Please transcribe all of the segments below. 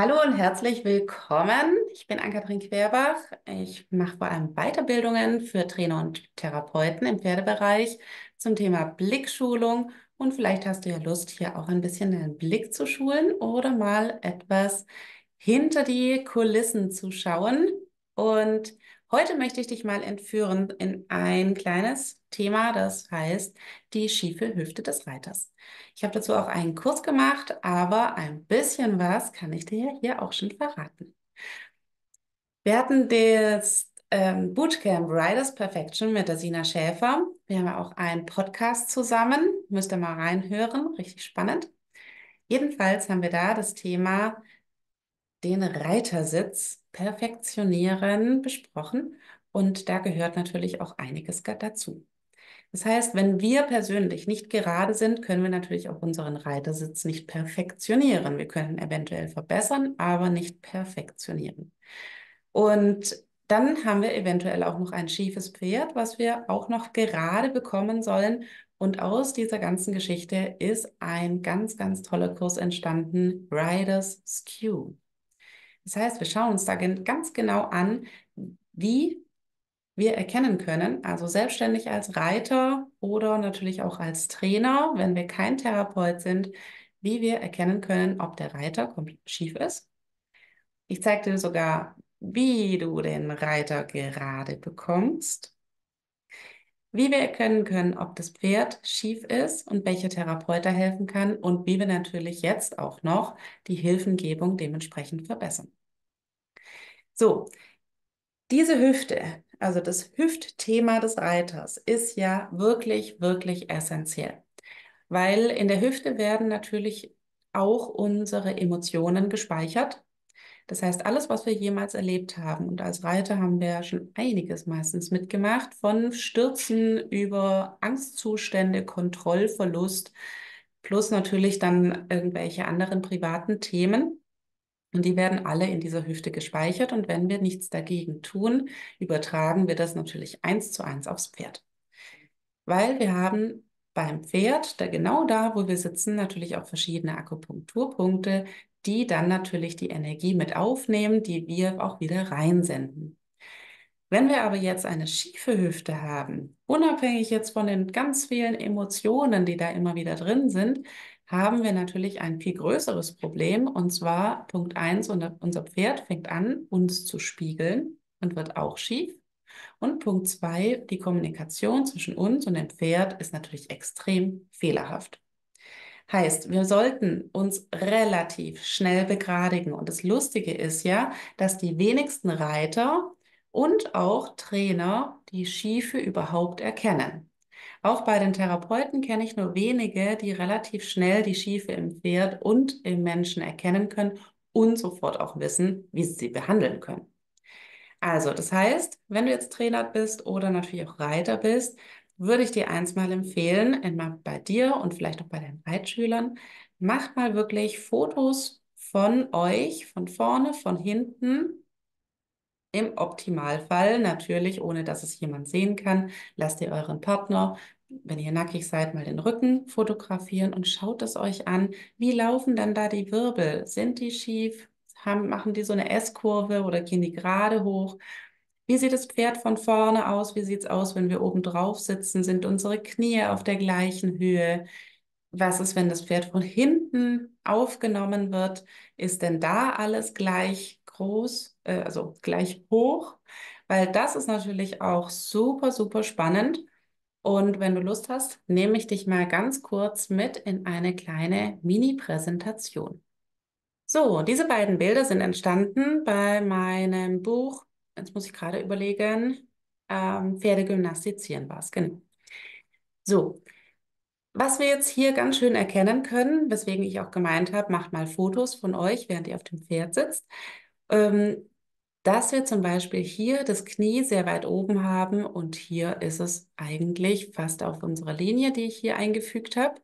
Hallo und herzlich willkommen. Ich bin Ann-Kathrin Querbach. Ich mache vor allem Weiterbildungen für Trainer und Therapeuten im Pferdebereich zum Thema Blickschulung. Und vielleicht hast du ja Lust, hier auch ein bisschen deinen Blick zu schulen oder mal etwas hinter die Kulissen zu schauen. Und heute möchte ich dich mal entführen in ein kleines Thema, das heißt die schiefe Hüfte des Reiters. Ich habe dazu auch einen Kurs gemacht, aber ein bisschen was kann ich dir hier auch schon verraten. Wir hatten das ähm, Bootcamp Riders Perfection mit der Sina Schäfer. Wir haben auch einen Podcast zusammen. Müsst ihr mal reinhören. Richtig spannend. Jedenfalls haben wir da das Thema den Reitersitz perfektionieren besprochen. Und da gehört natürlich auch einiges dazu. Das heißt, wenn wir persönlich nicht gerade sind, können wir natürlich auch unseren Reitersitz nicht perfektionieren. Wir können eventuell verbessern, aber nicht perfektionieren. Und dann haben wir eventuell auch noch ein schiefes Pferd, was wir auch noch gerade bekommen sollen. Und aus dieser ganzen Geschichte ist ein ganz, ganz toller Kurs entstanden, Riders Skew. Das heißt, wir schauen uns da ganz genau an, wie wir erkennen können, also selbstständig als Reiter oder natürlich auch als Trainer, wenn wir kein Therapeut sind, wie wir erkennen können, ob der Reiter schief ist. Ich zeige dir sogar, wie du den Reiter gerade bekommst, wie wir erkennen können, ob das Pferd schief ist und welcher Therapeut da helfen kann und wie wir natürlich jetzt auch noch die Hilfengebung dementsprechend verbessern. So, diese Hüfte, also das Hüftthema des Reiters ist ja wirklich, wirklich essentiell, weil in der Hüfte werden natürlich auch unsere Emotionen gespeichert. Das heißt, alles, was wir jemals erlebt haben, und als Reiter haben wir ja schon einiges meistens mitgemacht, von Stürzen über Angstzustände, Kontrollverlust, plus natürlich dann irgendwelche anderen privaten Themen. Und die werden alle in dieser Hüfte gespeichert. Und wenn wir nichts dagegen tun, übertragen wir das natürlich eins zu eins aufs Pferd. Weil wir haben beim Pferd, da genau da, wo wir sitzen, natürlich auch verschiedene Akupunkturpunkte, die dann natürlich die Energie mit aufnehmen, die wir auch wieder reinsenden. Wenn wir aber jetzt eine schiefe Hüfte haben, unabhängig jetzt von den ganz vielen Emotionen, die da immer wieder drin sind, haben wir natürlich ein viel größeres Problem. Und zwar Punkt eins: unser Pferd fängt an, uns zu spiegeln und wird auch schief. Und Punkt zwei: die Kommunikation zwischen uns und dem Pferd ist natürlich extrem fehlerhaft. Heißt, wir sollten uns relativ schnell begradigen. Und das Lustige ist ja, dass die wenigsten Reiter und auch Trainer die Schiefe überhaupt erkennen. Auch bei den Therapeuten kenne ich nur wenige, die relativ schnell die Schiefe im Pferd und im Menschen erkennen können und sofort auch wissen, wie sie sie behandeln können. Also, das heißt, wenn du jetzt Trainer bist oder natürlich auch Reiter bist, würde ich dir eins mal empfehlen, einmal bei dir und vielleicht auch bei den Reitschülern, macht mal wirklich Fotos von euch, von vorne, von hinten. Im Optimalfall natürlich, ohne dass es jemand sehen kann, lasst ihr euren Partner wenn ihr nackig seid, mal den Rücken fotografieren und schaut es euch an. Wie laufen dann da die Wirbel? Sind die schief? Haben, machen die so eine S-Kurve oder gehen die gerade hoch? Wie sieht das Pferd von vorne aus? Wie sieht es aus, wenn wir oben drauf sitzen? Sind unsere Knie auf der gleichen Höhe? Was ist, wenn das Pferd von hinten aufgenommen wird? Ist denn da alles gleich groß, äh, also gleich hoch? Weil das ist natürlich auch super, super spannend. Und wenn du Lust hast, nehme ich dich mal ganz kurz mit in eine kleine Mini-Präsentation. So, diese beiden Bilder sind entstanden bei meinem Buch, jetzt muss ich gerade überlegen, ähm, Pferdegymnastizieren war es, genau. So, was wir jetzt hier ganz schön erkennen können, weswegen ich auch gemeint habe, macht mal Fotos von euch, während ihr auf dem Pferd sitzt. Ähm, dass wir zum Beispiel hier das Knie sehr weit oben haben und hier ist es eigentlich fast auf unserer Linie, die ich hier eingefügt habe.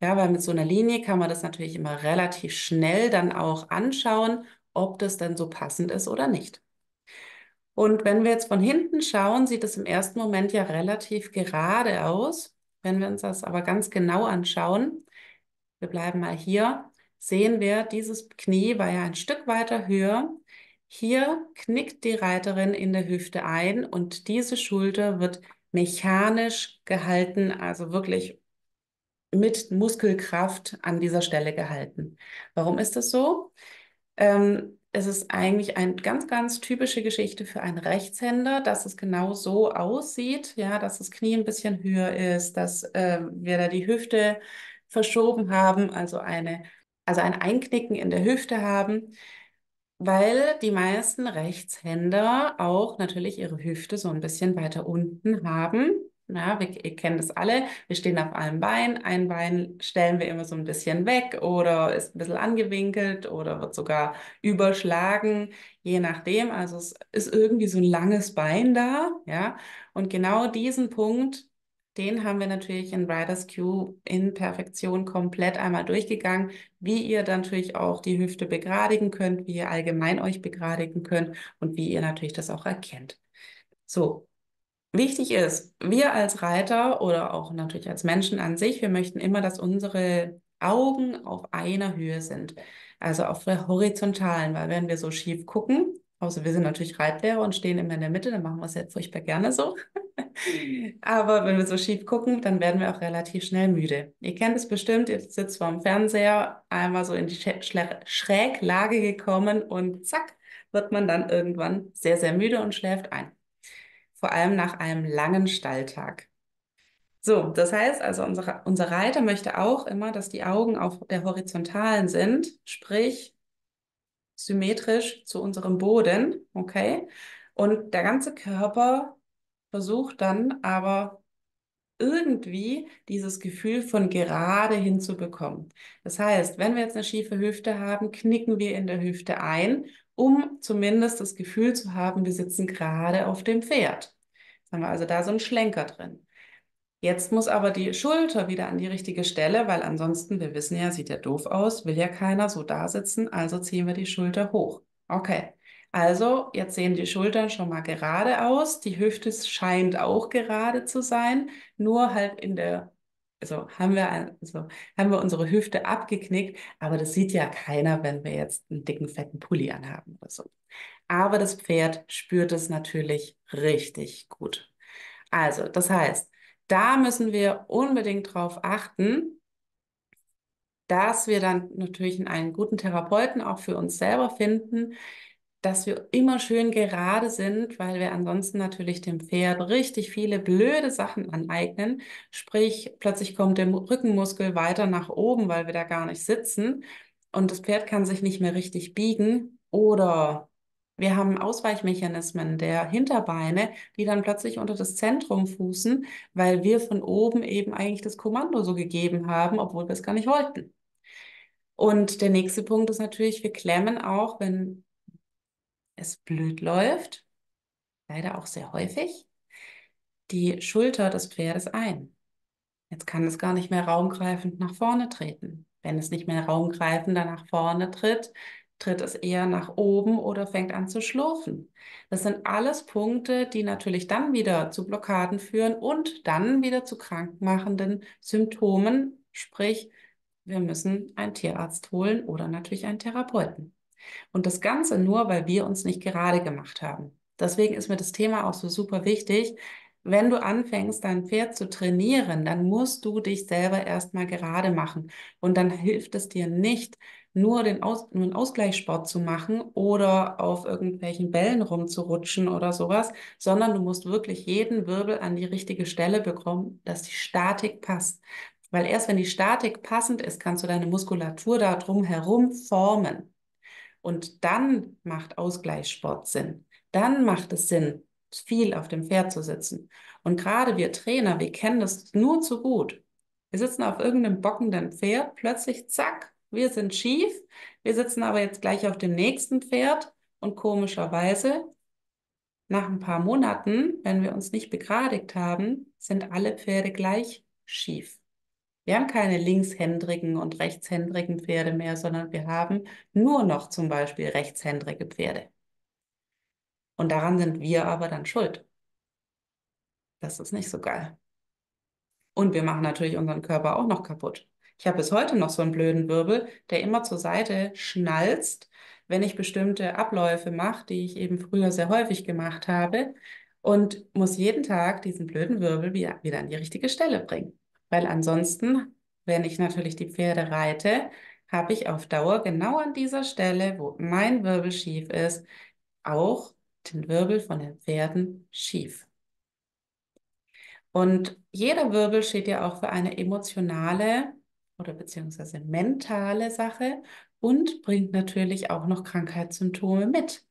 Ja, weil mit so einer Linie kann man das natürlich immer relativ schnell dann auch anschauen, ob das denn so passend ist oder nicht. Und wenn wir jetzt von hinten schauen, sieht es im ersten Moment ja relativ gerade aus. Wenn wir uns das aber ganz genau anschauen, wir bleiben mal hier, sehen wir, dieses Knie war ja ein Stück weiter höher. Hier knickt die Reiterin in der Hüfte ein und diese Schulter wird mechanisch gehalten, also wirklich mit Muskelkraft an dieser Stelle gehalten. Warum ist das so? Ähm, es ist eigentlich eine ganz, ganz typische Geschichte für einen Rechtshänder, dass es genau so aussieht, ja, dass das Knie ein bisschen höher ist, dass äh, wir da die Hüfte verschoben haben, also eine, also ein Einknicken in der Hüfte haben, weil die meisten Rechtshänder auch natürlich ihre Hüfte so ein bisschen weiter unten haben. Ja, wir, ihr kennt das alle. Wir stehen auf einem Bein. Ein Bein stellen wir immer so ein bisschen weg oder ist ein bisschen angewinkelt oder wird sogar überschlagen, je nachdem. Also es ist irgendwie so ein langes Bein da, ja. Und genau diesen Punkt, den haben wir natürlich in Riders Q in Perfektion komplett einmal durchgegangen, wie ihr natürlich auch die Hüfte begradigen könnt, wie ihr allgemein euch begradigen könnt und wie ihr natürlich das auch erkennt. So, Wichtig ist, wir als Reiter oder auch natürlich als Menschen an sich, wir möchten immer, dass unsere Augen auf einer Höhe sind, also auf der horizontalen, weil wenn wir so schief gucken, außer wir sind natürlich Reitlehrer und stehen immer in der Mitte, dann machen wir es jetzt furchtbar gerne so. Aber wenn wir so schief gucken, dann werden wir auch relativ schnell müde. Ihr kennt es bestimmt, ihr sitzt vorm Fernseher, einmal so in die Schräglage gekommen und zack, wird man dann irgendwann sehr, sehr müde und schläft ein vor allem nach einem langen Stalltag. So, das heißt also, unsere, unser Reiter möchte auch immer, dass die Augen auf der horizontalen sind, sprich symmetrisch zu unserem Boden, okay? Und der ganze Körper versucht dann aber irgendwie dieses Gefühl von gerade hinzubekommen. Das heißt, wenn wir jetzt eine schiefe Hüfte haben, knicken wir in der Hüfte ein um zumindest das Gefühl zu haben, wir sitzen gerade auf dem Pferd. Jetzt haben wir also da so einen Schlenker drin. Jetzt muss aber die Schulter wieder an die richtige Stelle, weil ansonsten, wir wissen ja, sieht ja doof aus, will ja keiner so da sitzen, also ziehen wir die Schulter hoch. Okay, also jetzt sehen die Schultern schon mal gerade aus, die Hüfte scheint auch gerade zu sein, nur halt in der also haben wir, also haben wir unsere Hüfte abgeknickt, aber das sieht ja keiner, wenn wir jetzt einen dicken, fetten Pulli anhaben oder so. Aber das Pferd spürt es natürlich richtig gut. Also, das heißt, da müssen wir unbedingt darauf achten, dass wir dann natürlich einen guten Therapeuten auch für uns selber finden, dass wir immer schön gerade sind, weil wir ansonsten natürlich dem Pferd richtig viele blöde Sachen aneignen. Sprich, plötzlich kommt der Rückenmuskel weiter nach oben, weil wir da gar nicht sitzen und das Pferd kann sich nicht mehr richtig biegen oder wir haben Ausweichmechanismen der Hinterbeine, die dann plötzlich unter das Zentrum fußen, weil wir von oben eben eigentlich das Kommando so gegeben haben, obwohl wir es gar nicht wollten. Und der nächste Punkt ist natürlich, wir klemmen auch, wenn es blöd läuft, leider auch sehr häufig, die Schulter des Pferdes ein. Jetzt kann es gar nicht mehr raumgreifend nach vorne treten. Wenn es nicht mehr raumgreifender nach vorne tritt, tritt es eher nach oben oder fängt an zu schlurfen. Das sind alles Punkte, die natürlich dann wieder zu Blockaden führen und dann wieder zu krankmachenden Symptomen, sprich, wir müssen einen Tierarzt holen oder natürlich einen Therapeuten. Und das Ganze nur, weil wir uns nicht gerade gemacht haben. Deswegen ist mir das Thema auch so super wichtig. Wenn du anfängst, dein Pferd zu trainieren, dann musst du dich selber erstmal gerade machen. Und dann hilft es dir nicht, nur den Aus nur einen Ausgleichssport zu machen oder auf irgendwelchen Bällen rumzurutschen oder sowas, sondern du musst wirklich jeden Wirbel an die richtige Stelle bekommen, dass die Statik passt. Weil erst wenn die Statik passend ist, kannst du deine Muskulatur da drum herum formen. Und dann macht Ausgleichssport Sinn. Dann macht es Sinn, viel auf dem Pferd zu sitzen. Und gerade wir Trainer, wir kennen das nur zu gut. Wir sitzen auf irgendeinem bockenden Pferd, plötzlich zack, wir sind schief. Wir sitzen aber jetzt gleich auf dem nächsten Pferd und komischerweise nach ein paar Monaten, wenn wir uns nicht begradigt haben, sind alle Pferde gleich schief. Wir haben keine linkshändrigen und rechtshändrigen Pferde mehr, sondern wir haben nur noch zum Beispiel rechtshändrige Pferde. Und daran sind wir aber dann schuld. Das ist nicht so geil. Und wir machen natürlich unseren Körper auch noch kaputt. Ich habe bis heute noch so einen blöden Wirbel, der immer zur Seite schnalzt, wenn ich bestimmte Abläufe mache, die ich eben früher sehr häufig gemacht habe und muss jeden Tag diesen blöden Wirbel wieder, wieder an die richtige Stelle bringen. Weil ansonsten, wenn ich natürlich die Pferde reite, habe ich auf Dauer genau an dieser Stelle, wo mein Wirbel schief ist, auch den Wirbel von den Pferden schief. Und jeder Wirbel steht ja auch für eine emotionale oder beziehungsweise mentale Sache und bringt natürlich auch noch Krankheitssymptome mit.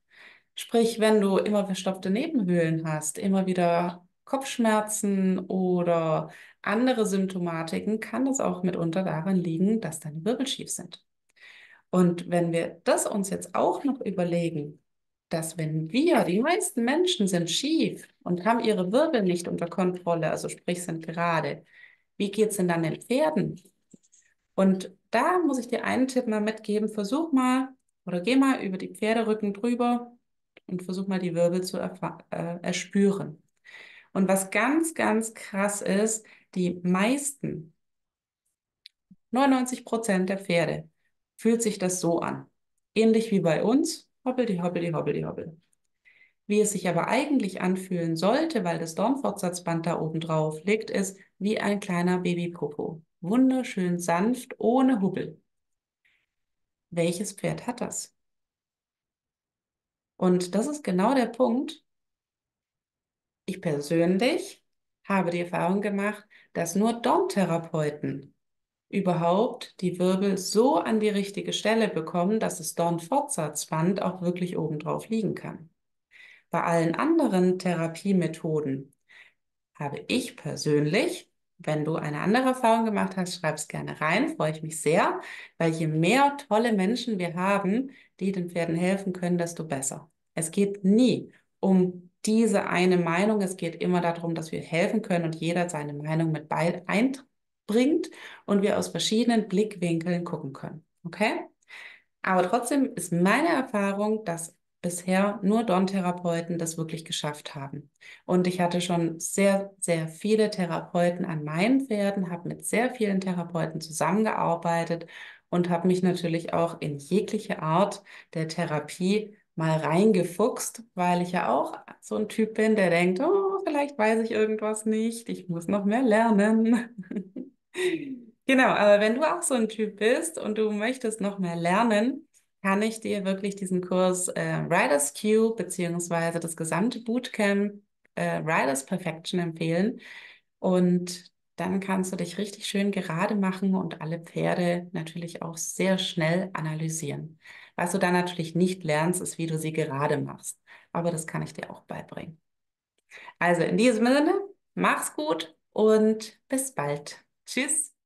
Sprich, wenn du immer verstopfte Nebenhöhlen hast, immer wieder Kopfschmerzen oder andere Symptomatiken, kann es auch mitunter daran liegen, dass deine Wirbel schief sind. Und wenn wir das uns jetzt auch noch überlegen, dass wenn wir, die meisten Menschen sind schief und haben ihre Wirbel nicht unter Kontrolle, also sprich sind gerade, wie geht es denn dann den Pferden? Und da muss ich dir einen Tipp mal mitgeben, versuch mal oder geh mal über die Pferderücken drüber und versuch mal die Wirbel zu äh, erspüren. Und was ganz, ganz krass ist, die meisten, 99 Prozent der Pferde, fühlt sich das so an. Ähnlich wie bei uns, hoppel die hoppel die hoppel die hoppel. Wie es sich aber eigentlich anfühlen sollte, weil das Dornfortsatzband da oben drauf liegt, ist wie ein kleiner Babypopo. Wunderschön sanft, ohne Hubbel. Welches Pferd hat das? Und das ist genau der Punkt. Ich persönlich habe die Erfahrung gemacht, dass nur Dorntherapeuten überhaupt die Wirbel so an die richtige Stelle bekommen, dass das Dornfortsatzband auch wirklich oben drauf liegen kann. Bei allen anderen Therapiemethoden habe ich persönlich, wenn du eine andere Erfahrung gemacht hast, schreib es gerne rein, freue ich mich sehr, weil je mehr tolle Menschen wir haben, die den Pferden helfen können, desto besser. Es geht nie um diese eine Meinung, es geht immer darum, dass wir helfen können und jeder seine Meinung mit einbringt und wir aus verschiedenen Blickwinkeln gucken können. Okay? Aber trotzdem ist meine Erfahrung, dass bisher nur Dorntherapeuten das wirklich geschafft haben. Und ich hatte schon sehr, sehr viele Therapeuten an meinen Pferden, habe mit sehr vielen Therapeuten zusammengearbeitet und habe mich natürlich auch in jegliche Art der Therapie mal reingefuchst, weil ich ja auch so ein Typ bin, der denkt, oh, vielleicht weiß ich irgendwas nicht, ich muss noch mehr lernen. Genau, aber wenn du auch so ein Typ bist und du möchtest noch mehr lernen, kann ich dir wirklich diesen Kurs äh, Riders Cube beziehungsweise das gesamte Bootcamp äh, Riders Perfection empfehlen. Und dann kannst du dich richtig schön gerade machen und alle Pferde natürlich auch sehr schnell analysieren. Was du dann natürlich nicht lernst, ist, wie du sie gerade machst. Aber das kann ich dir auch beibringen. Also in diesem Sinne, mach's gut und bis bald. Tschüss.